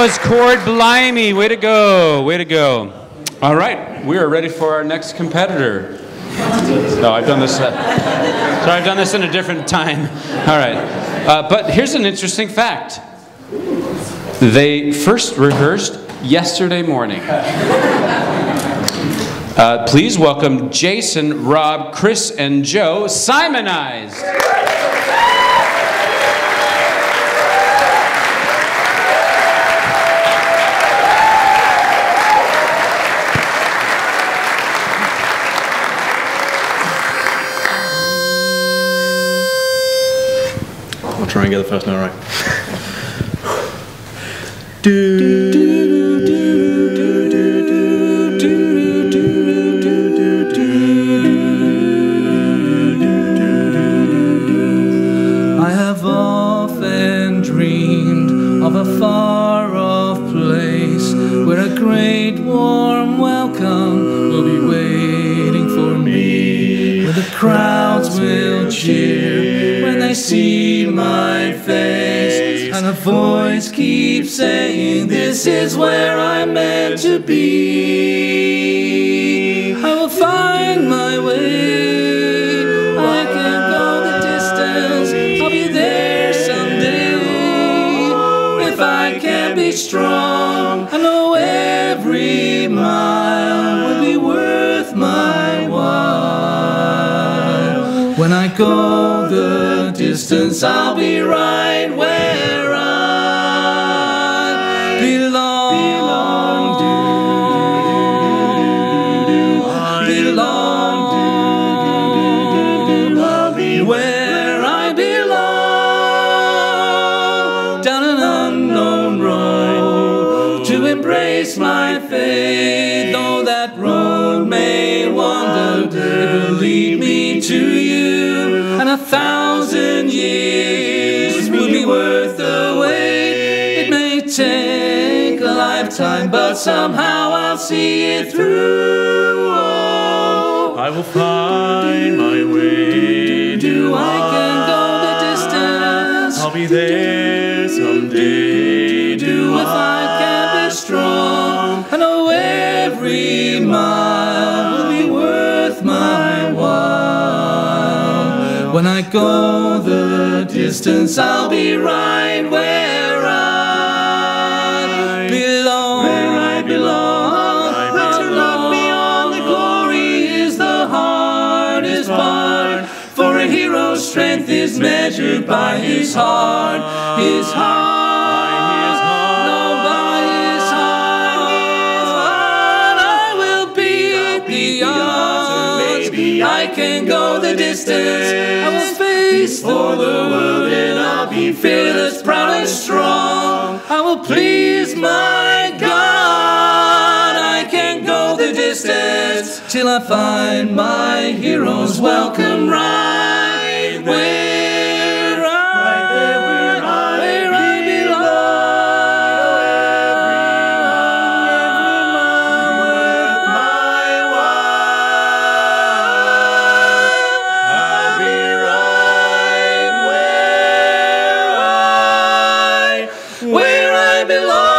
was Chord Blimey. Way to go. Way to go. All right, we are ready for our next competitor. No, I've done this. Uh, sorry, I've done this in a different time. All right. Uh, but here's an interesting fact they first rehearsed yesterday morning. Uh, please welcome Jason, Rob, Chris, and Joe, Simonized. I'll try and get the first note right. do, do, do, I have often dreamed of a far off place where a great warm welcome will be waiting for me, where the crowds will cheer when they see and a voice keeps saying, This is where I'm meant to be. I will find my way. I can go the distance. I'll be there someday. If I can be strong, I know every mile will be worth my while. When I go the distance, I'll be right where I belong. Belong. I'll be where I belong. Down an unknown road to embrace my faith. Though that road may wander, it will lead me to you. And a thousand years will be worth the wait. It may take a lifetime, but somehow I'll see it through. Oh, I will find my way. do I can go the distance? I'll be there someday. do if I can be strong. I know every mile I go the distance, I'll be right where I belong. Where I belong. But to look beyond the glory is the hardest part. For a hero's strength is measured by his heart. His heart. No, by his heart. I will be beyond. I can go the distance. For the world and I'll be fearless, proud and strong. I will please my God. I can go the distance till I find my hero's welcome right where. belong.